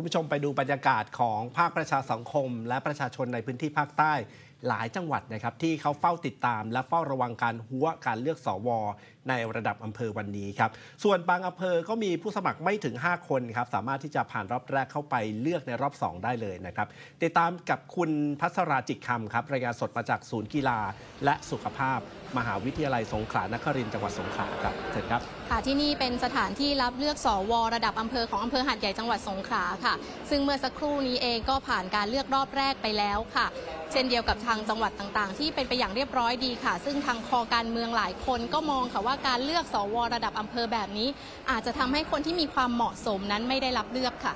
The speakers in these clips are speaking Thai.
คุณผู้ชมไปดูบรรยากาศของภาคประชาสังคม และประชาชนในพื้นที่ภาคใต้ หลายจังหวัดนะครับที่เขาเฝ้าติดตาม และเฝ้าระวังการหัวการเลือกสวในระดับอำเภอวันนี้ครับส่วนบางอำเภอก็มีผู้สมัครไม่ถึง 5 คนครับสามารถที่จะผ่านรอบแรกเข้าไปเลือกในรอบ 2 ได้เลยนะครับติดตามกับคุณพัสราจิตคำครับรายงานสดมาจากศูนย์กีฬา และสุขภาพ มหาวิทยาลัยสงขลานครินทร์จังหวัดสงขลาครับเชิญครับค่ะที่นี่เป็นสถานที่รับเลือกสวระดับอำเภอของอำเภอหาดใหญ่จังหวัดสงขลาค่ะ ซึ่งเมื่อสักครู่นี้เองก็ผ่านการเลือกรอบแรกไปแล้วค่ะ เช่นเดียวกับทางจังหวัดต่างๆ ที่เป็นไปอย่างเรียบร้อยดีค่ะ ซึ่งทางคอการเมืองหลายคนก็มองค่ะว่าการเลือกสวระดับอำเภอแบบนี้ อาจจะทำให้คนที่มีความเหมาะสมนั้นไม่ได้รับเลือกค่ะ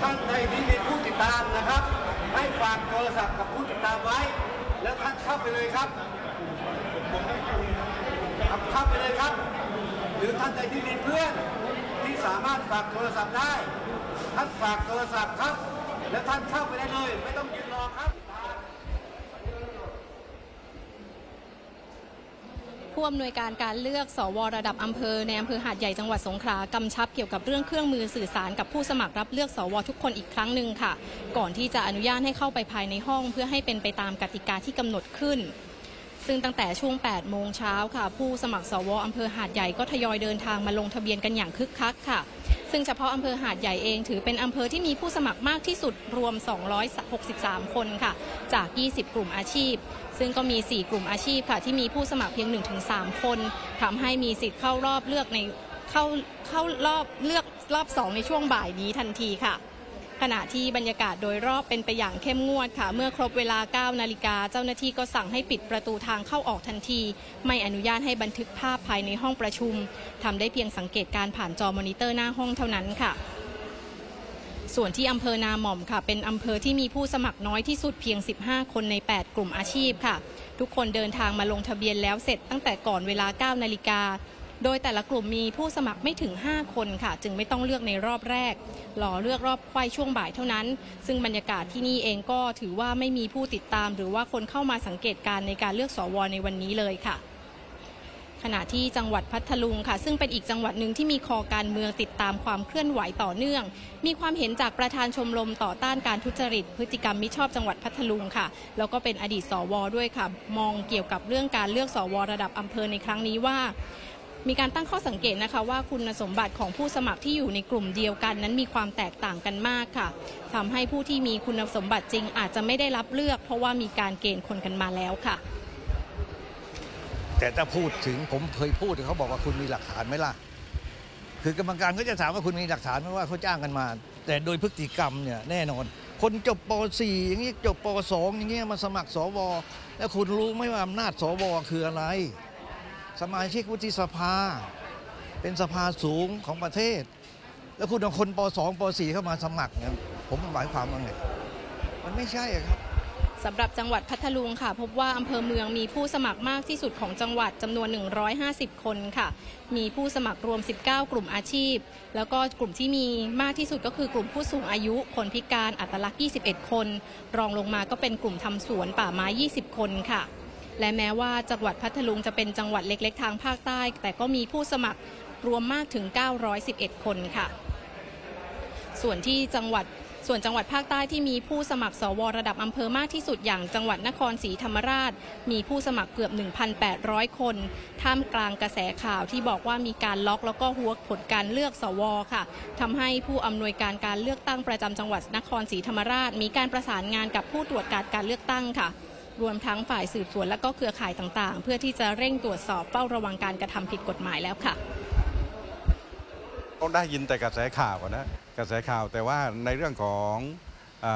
ท่านใดที่มีผู้ติดตามนะครับ ให้ฝากโทรศัพท์กับผู้ติดตามไว้ แล้วท่านเข้าไปเลยครับครับเข้าไปเลยครับ หรือท่านใดที่มีเพื่อนที่สามารถฝากโทรศัพท์ได้ ท่านฝากโทรศัพท์ครับ แล้วท่านเข้าไปได้เลย ไม่ต้องยืนรอครับ ผู้อำนวยการการเลือกสวระดับอำเภอในอำเภอหาดใหญ่จังหวัดสงขลากำชับเกี่ยวกับเรื่องเครื่องมือสื่อสารกับผู้สมัครรับเลือกสวทุกคนอีกครั้งหนึ่งค่ะ ก่อนที่จะอนุญาตให้เข้าไปภายในห้องเพื่อให้เป็นไปตามกติกาที่กำหนดขึ้น ซึ่งตั้งแต่ช่วง 8 โมงเช้าค่ะ ผู้สมัครสวอำเภอหาดใหญ่ก็ทยอยเดินทางมาลงทะเบียนกันอย่างคึกคักค่ะ ซึ่งเฉพาะอำเภอหาดใหญ่เองถือเป็นอำเภอที่มีผู้สมัครมากที่สุดรวม 263 คนค่ะ จาก 20 กลุ่มอาชีพ ซึ่งก็มี 4 กลุ่มอาชีพค่ะ ที่มีผู้สมัครเพียง 1-3 คนทำให้มีสิทธิ์เข้ารอบเลือกในเข้าเข้ารอบเลือกรอบ 2 ในช่วงบ่ายนี้ทันทีค่ะ ขณะที่บรรยากาศโดยรอบเป็นไปอย่างเข้มงวดค่ะ เมื่อครบเวลา 9 นาฬิกาเจ้าหน้าที่ก็สั่งให้ปิดประตูทางเข้าออกทันที ไม่อนุญาตให้บันทึกภาพภายในห้องประชุมทำได้เพียงสังเกตการผ่านจอมอนิเตอร์หน้าห้องเท่านั้นค่ะส่วนที่อำเภอนาหม่อมค่ะ เป็นอำเภอที่มีผู้สมัครน้อยที่สุดเพียง 15 คนใน 8 กลุ่มอาชีพค่ะ ทุกคนเดินทางมาลงทะเบียนแล้วเสร็จตั้งแต่ก่อนเวลา 9 นาฬิกา โดยแต่ละกลุ่มมีผู้สมัครไม่ถึง 5 คนค่ะ จึงไม่ต้องเลือกในรอบแรกรอเลือกรอบควายช่วงบ่ายเท่านั้น ซึ่งบรรยากาศที่นี่เองก็ถือว่าไม่มีผู้ติดตาม หรือว่าคนเข้ามาสังเกตการณ์ในการเลือกสวในวันนี้เลยค่ะขณะที่จังหวัดพัทลุงค่ะ ซึ่งเป็นอีกจังหวัดหนึ่งที่มีคอการเมืองติดตามความเคลื่อนไหวต่อเนื่อง มีความเห็นจากประธานชมรมต่อต้านการทุจริต พฤติกรรมมิชอบจังหวัดพัทลุงค่ะ แล้วก็เป็นอดีตสวด้วยค่ะ มองเกี่ยวกับเรื่องการเลือกสวระดับอำเภอในครั้งนี้ว่า มีการตั้งข้อสังเกตนะคะว่าคุณสมบัติของผู้สมัครที่อยู่ในกลุ่มเดียวกันนั้นมีความแตกต่างกันมากค่ะทำให้ผู้ที่มีคุณสมบัติจริงอาจจะไม่ได้รับเลือก เพราะว่ามีการเกณฑ์คนกันมาแล้วค่ะ แต่ถ้าพูดถึงผมเคยพูดเขาบอกว่าคุณมีหลักฐานไหมล่ะ คือกรรมการก็จะถามว่าคุณมีหลักฐานไหมว่าเขาจ้างกันมา แต่โดยพฤติกรรมเนี่ยแน่นอน คนจบป .4 อย่างนี้จบป .2 อย่างเงี้ยมาสมัครสวแล้วคุณรู้ไหมว่าอำนาจสวคืออะไร สมาชิกวุฒิสภา เป็นสภาสูงของประเทศ แล้วคุณเอาคนป .2 ป .4 เข้ามาสมัครเนี่ยผมหมายความว่าไงมันไม่ใช่ครับสำหรับจังหวัดพัทลุงค่ะ พบว่าอำเภอเมืองมีผู้สมัครมากที่สุดของจังหวัดจำนวน 150 คนค่ะ มีผู้สมัครรวม 19 กลุ่มอาชีพ แล้วก็กลุ่มที่มีมากที่สุดก็คือกลุ่มผู้สูงอายุ คนพิการอัตลักษณ์ 21 คน รองลงมาก็เป็นกลุ่มทำสวนป่าไม้ 20 คนค่ะ และแม้ว่าจังหวัดพัทลุงจะเป็นจังหวัดเล็กๆ ทางภาคใต้ แต่ก็มีผู้สมัครรวมมากถึง 911 คนค่ะ ส่วนที่จังหวัดส่วนจังหวัดภาคใต้ที่มีผู้สมัครสวระดับอำเภอมากที่สุดอย่างจังหวัดนครศรีธรรมราช มีผู้สมัครเกือบ 1,800 คน ท่ามกลางกระแสข่าวที่บอกว่ามีการล็อกแล้วก็หัวผลการเลือกสวค่ะทำให้ผู้อำนวยการการเลือกตั้งประจำจังหวัดนครศรีธรรมราช มีการประสานงานกับผู้ตรวจการการเลือกตั้งค่ะ รวมทั้งฝ่ายสืบสวนและก็เครือข่ายต่างๆ เพื่อที่จะเร่งตรวจสอบเฝ้าระวังการกระทำผิดกฎหมายแล้วค่ะก็ได้ยินแต่กระแสข่าวนะกระแสข่าวแต่ว่าในเรื่องของอ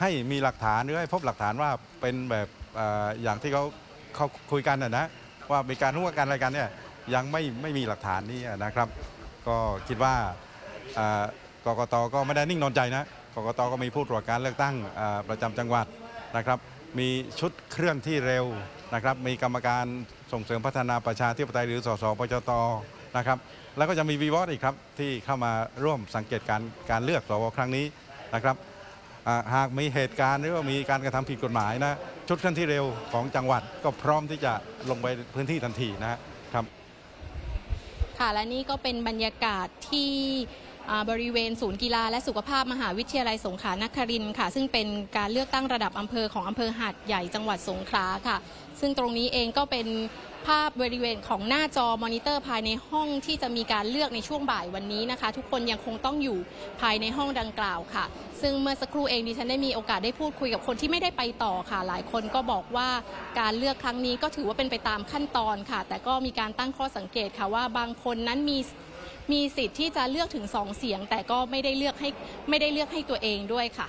ให้มีหลักฐานหรือให้พบหลักฐานว่าเป็นแบบออย่างที่เขาเขาคุยกันนะนะว่ามีการร่วมกันอะไรกันเนี่ยยังไม่ไม่มีหลักฐานนี้นะครับ ก็คิดว่ากกตก็ไม่ได้นิ่งนอนใจนะกกตก็มีผู้ตรวจการเลือกตั้งประจำจังหวัดนะครับ มีชุดเคลื่อนที่เร็วนะครับ มีกรรมการส่งเสริมพัฒนาประชาธิปไตยหรือสสปชตนะครับ แล้วก็จะมีวีวออีกครับ ที่เข้ามาร่วมสังเกตการการเลือกสวครั้งนี้นะครับหากมีเหตุการณ์หรือว่ามีการกระทำผิดกฎหมายนะชุดเคลื่อนที่เร็วของจังหวัดก็พร้อมที่จะลงไปพื้นที่ทันทีนะครับค่ะและนี่ก็เป็นบรรยากาศที่ บริเวณศูนย์กีฬาและสุขภาพมหาวิทยาลัยสงขลานครินค่ะ ซึ่งเป็นการเลือกตั้งระดับอำเภอของอำเภอหาดใหญ่จังหวัดสงขลาค่ะ ซึ่งตรงนี้เองก็เป็นภาพบริเวณของหน้าจอมอนิเตอร์ภายในห้องที่จะมีการเลือกในช่วงบ่ายวันนี้นะคะ ทุกคนยังคงต้องอยู่ภายในห้องดังกล่าวค่ะ ซึ่งเมื่อสักครู่เองดิฉันได้มีโอกาสได้พูดคุยกับคนที่ไม่ได้ไปต่อค่ะ หลายคนก็บอกว่าการเลือกครั้งนี้ก็ถือว่าเป็นไปตามขั้นตอนค่ะ แต่ก็มีการตั้งข้อสังเกตค่ะว่าบางคนนั้นมี มีสิทธิ์ที่จะเลือกถึงสองเสียง แต่ก็ไม่ได้เลือกให้ไม่ได้เลือกให้ตัวเองด้วยค่ะ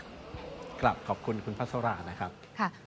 กลับขอบคุณคุณพัสรานะครับค่ะ